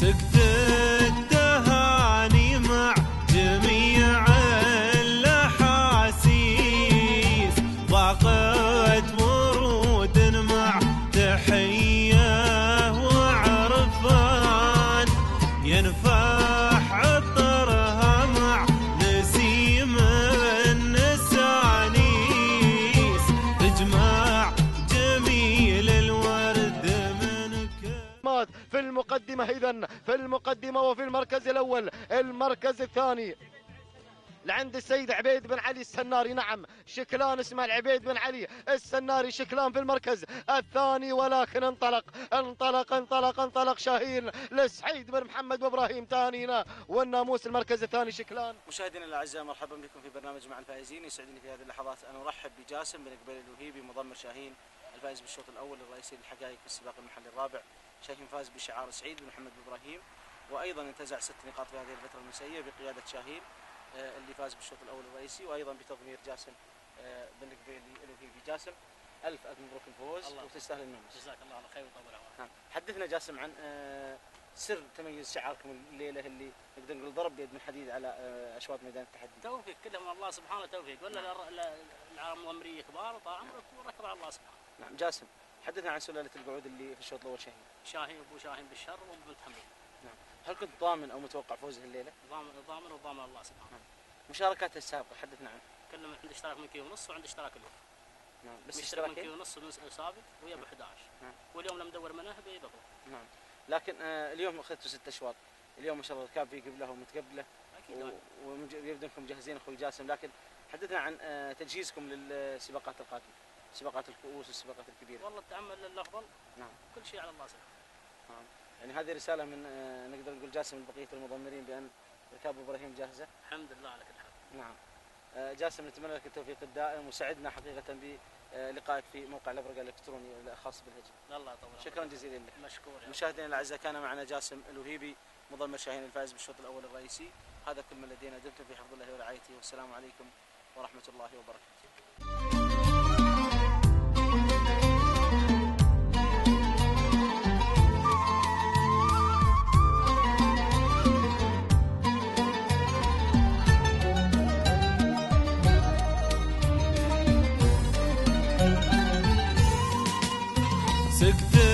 سقت التهاني مع جميع الأحاسيس. ضاقت ورود مع تحية وعرفان. ينفح المقدمة إذا في المقدمة وفي المركز الأول المركز الثاني. لعند السيد عبيد بن علي السناري. نعم شكلان اسمه العبيد بن علي السناري. شكلان في المركز الثاني ولكن انطلق انطلق انطلق انطلق شاهين لسعيد بن محمد وإبراهيم تانينا. والناموس المركز الثاني شكلان. مشاهدينا الأعزاء مرحبا بكم في برنامج مع الفائزين. يسعدني في هذه اللحظات أن أرحب بجاسم بن قبيل الوهيبي مضمر شاهين. الفائز بالشوط الأول الرئيسي للحقائق في السباق المحلي الرابع. شاهين فاز بشعار سعيد بن محمد بن إبراهيم وأيضا انتزع ست نقاط في هذه الفترة المسائيه بقيادة شاهين آه، اللي فاز بالشوط الأول الرئيسي وأيضا بتضمير جاسم آه، بن قبيل الوهيبي جاسم. ألف ألف مبروك الفوز. وتستاهل النمس. جزاك الله على خير وطول عمرك نعم. حدثنا جاسم عن آه، سر تميز شعاركم الليلة اللي نقدر نقول ضرب بيد من حديد على أشواط ميدان التحدي. توفيق كلها من الله سبحانه توفيق. ولا نعم. العالم الامريه كبار طال عمرك وركب على الله سبحانه. نعم. جاسم. حدثنا عن سلالة القعود اللي في الشوط الأول شاهين. شاهين أبو شاهين بالشر وبنت حمد هل كنت ضامن أو متوقع فوزه الليلة؟ ضامن ضامن وضامن الله سبحانه. مشاركاته السابقة حدثنا عنها. كلهم عند اشتراك من كيلو ونص وعند اشتراك له نعم. بس مشترك من كيلو ونص من سابق ويا ب 11 نعم. واليوم لما ندور مناهب يبقى نعم. لكن آه اليوم أخذتوا ست أشواط. اليوم ما شاء الله الركاب في قبله ومتقبله أكيد ويبدو انكم جاهزين أخوي جاسم. لكن حدثنا عن آه تجهيزكم للسباقات القادمة. سباقات الكؤوس والسباقات الكبيرة. والله التامل للافضل نعم. كل شيء على الله سبحانه نعم. يعني هذه رسالة من آه نقدر نقول جاسم لبقيه المضمرين بأن ركاب إبراهيم جاهزة؟ الحمد لله على كل حال. نعم. آه، جاسم نتمنى لك التوفيق الدائم وسعدنا حقيقة بلقائك في موقع الأبرق الإلكتروني الخاص بالهجن الله يطول. شكرا جزيلا لك. مشكور. مشاهدينا الأعزاء كان معنا جاسم الوهيبي مضمر شاهين الفائز بالشوط الأول الرئيسي. هذا كل ما لدينا دمتم في حفظ الله ورعايته والسلام عليكم ورحمة الله وبركاته. sıktı